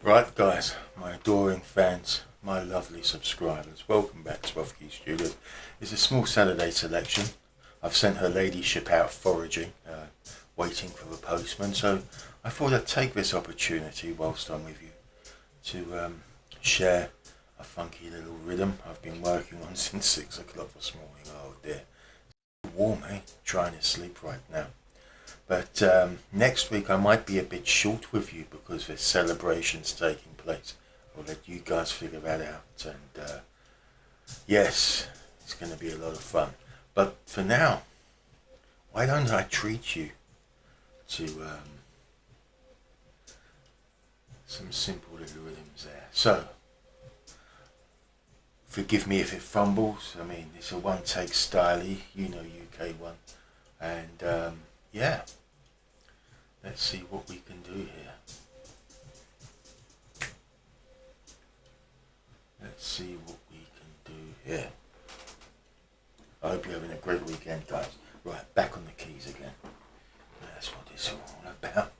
Right, guys, my adoring fans, my lovely subscribers, welcome back to Off Key Studios. It's a small Saturday selection. I've sent her ladyship out foraging, uh, waiting for the postman, so I thought I'd take this opportunity whilst I'm with you to um, share a funky little rhythm I've been working on since six o'clock this morning. Oh dear, it's warm, eh? Trying to sleep right now. But um, next week I might be a bit short with you because there's celebrations taking place. I'll let you guys figure that out. And uh, yes, it's going to be a lot of fun. But for now, why don't I treat you to um, some simple little rhythms there. So, forgive me if it fumbles. I mean, it's a one take style you know UK one. And um, yeah. Let's see what we can do here. Let's see what we can do here. I hope you're having a great weekend, guys. Right, back on the keys again. That's what it's all about.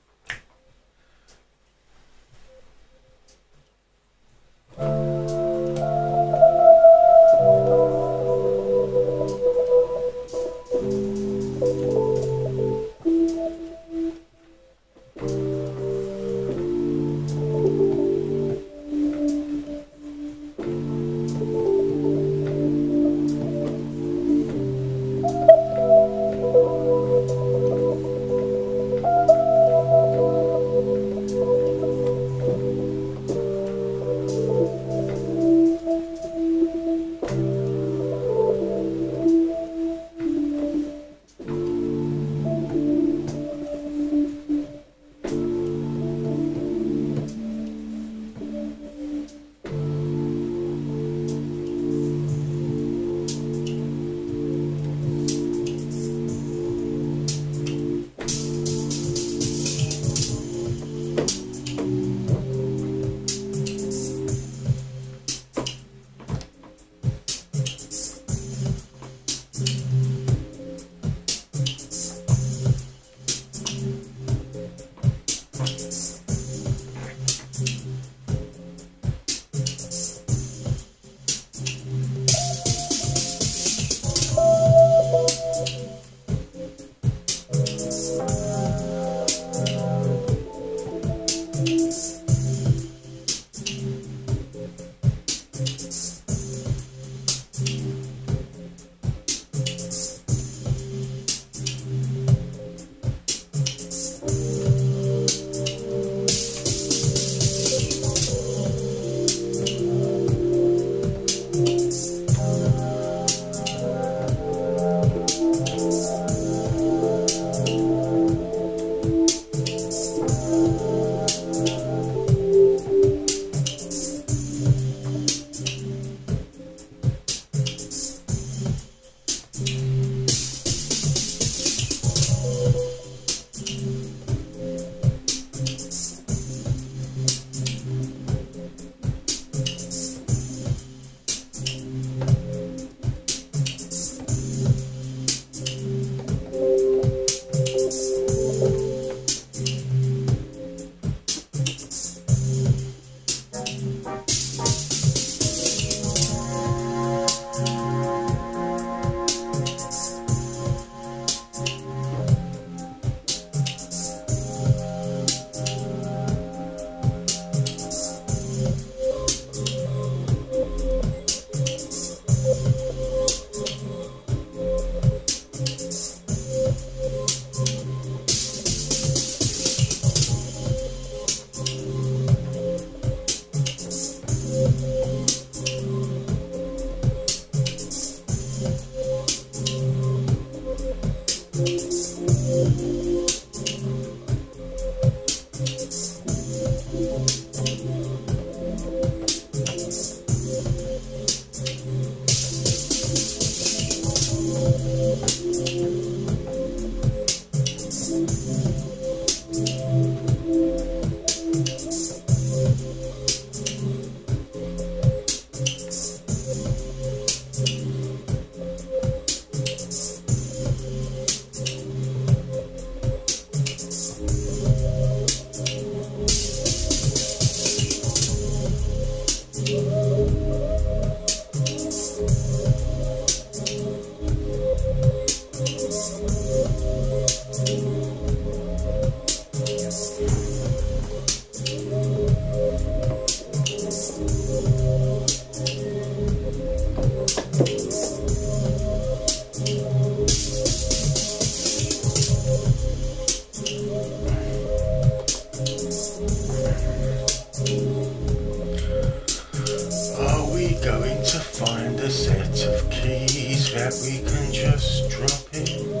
That we can just drop in.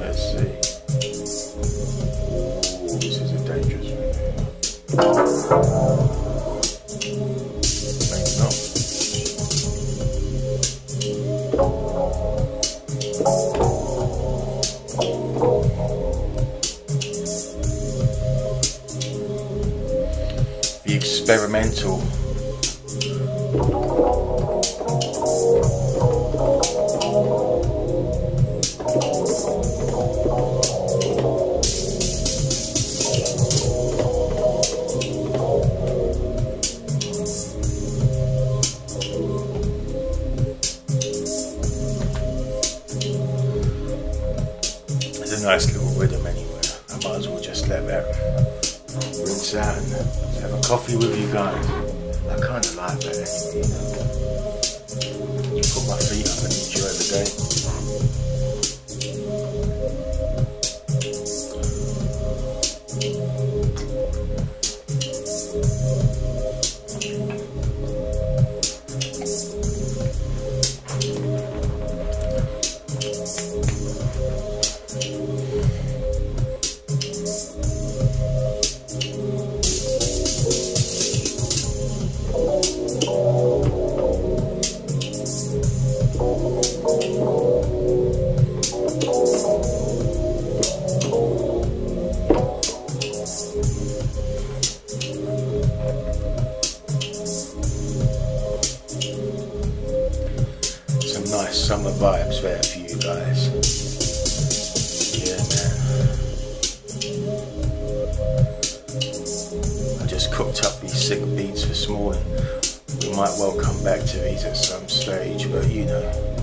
Let's see. Ooh, this is a dangerous one. The experimental and enjoy the day. Nice summer vibes there for you guys. Yeah, man. I just cooked up these sick beats this morning. We might well come back to these at some stage, but you know.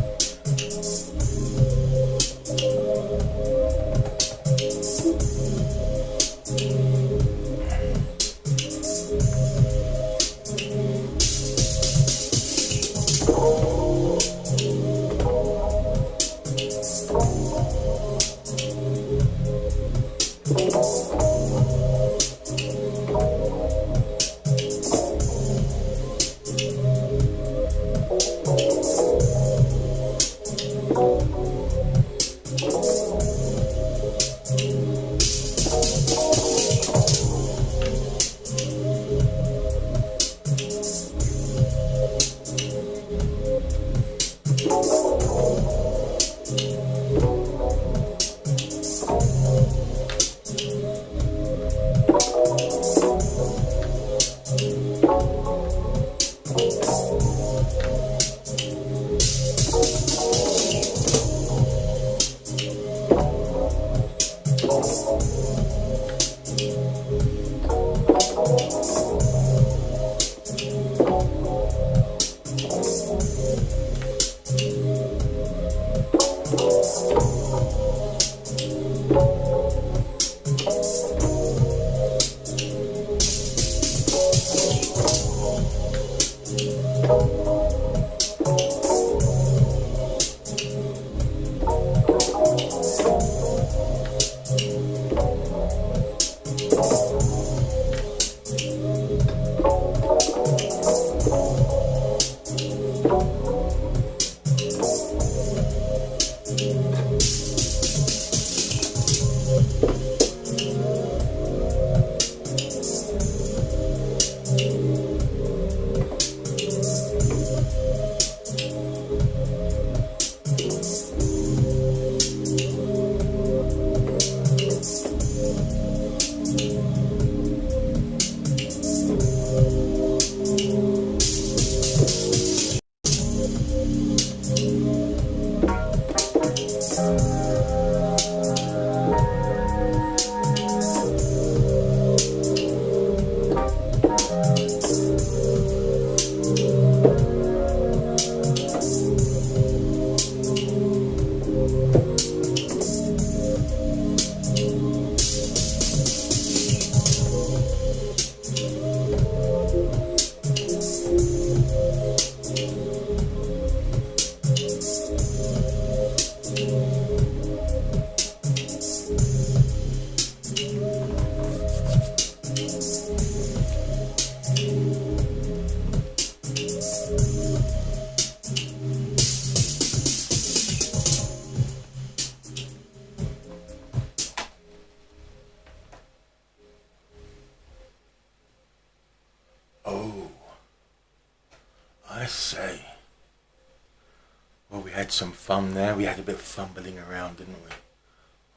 Some fun there. We had a bit of fumbling around, didn't we?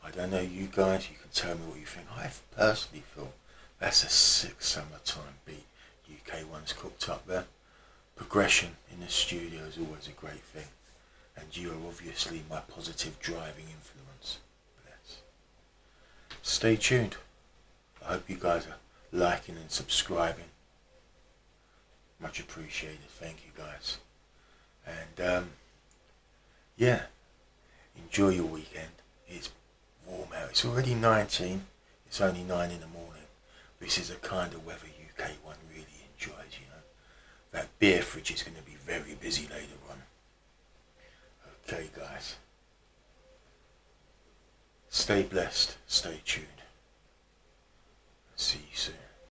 I don't know, you guys, you can tell me what you think. I personally feel that's a sick summertime beat. UK one's cooked up there. Progression in the studio is always a great thing. And you are obviously my positive driving influence. Bless. Stay tuned. I hope you guys are liking and subscribing. Much appreciated. Thank you guys. And um, yeah, enjoy your weekend. It's warm out. It's already 19. It's only 9 in the morning. This is the kind of weather UK one really enjoys, you know. That beer fridge is going to be very busy later on. Okay, guys. Stay blessed. Stay tuned. See you soon.